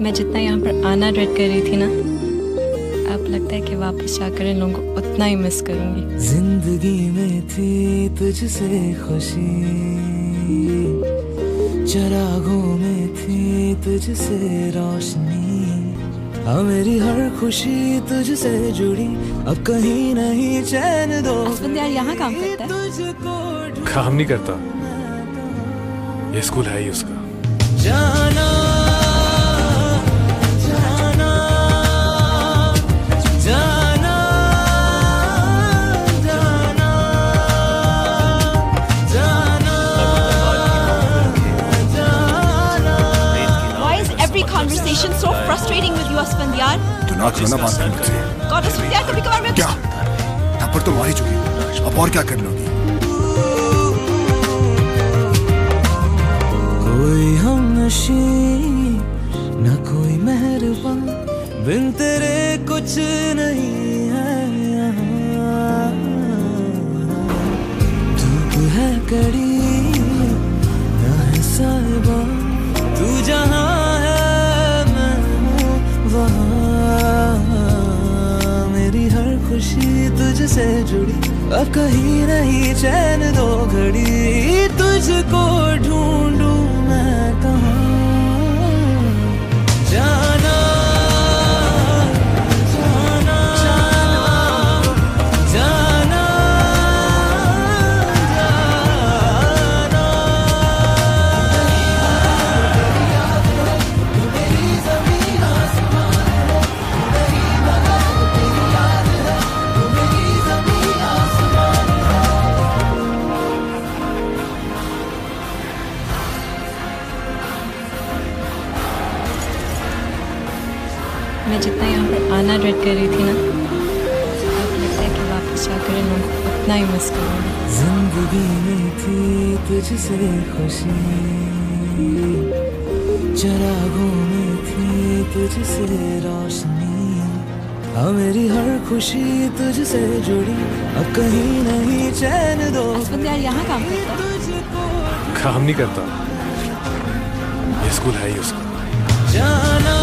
मैं जितना यहाँ पर आना ड्रेड कर रही थी ना अब लगता है कि वापस जाकर इन लोगों को उतना ही मिस करूँगी। ज़िंदगी में थी तुझसे खुशी चरागों में थी तुझसे रोशनी। हाँ मेरी हर खुशी तुझसे जुड़ी अब कहीं नहीं चैन दो यार यहाँ काम करता है। काम नहीं करता। ये स्कूल है ही उसका। जाना Asfandyar? तो ना God, Asfandyar, कभी कभार मैं क्या? थप्पड़ तो मार ही चुकी अब और क्या कर लोगी? कोई हम नशी न कोई मेहरबान। बिन तेरे कुछ नहीं है। धूप है कड़ी न है साहिबा। तुझसे जुड़ी। अब कहीं नहीं चैन दो घड़ी। तुझको ढूंढू मैं कहाँ? मैं जितना यहाँ पर आना ड्रेड कर रही थी ना लगता है कि वापस जाकर इन लोगों को उतना ही मिस करूँगी। ज़िंदगी में थी तुझसे खुशी चरागों में थी तुझसे रोशनी। हाँ मेरी हर खुशी तुझसे जुड़ी अब कहीं नहीं चैन दो। यार यहाँ काम करता काम नहीं करता। ये स्कूल है ही उसका जाना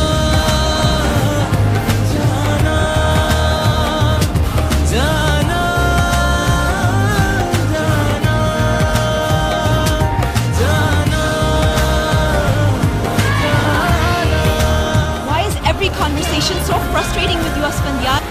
trading with US Pandyar